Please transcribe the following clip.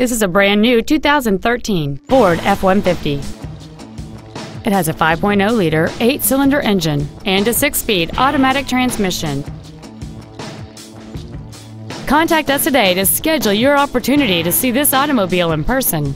This is a brand new 2013 Ford F-150. It has a 5.0-liter, eight-cylinder engine and a six-speed automatic transmission. Contact us today to schedule your opportunity to see this automobile in person.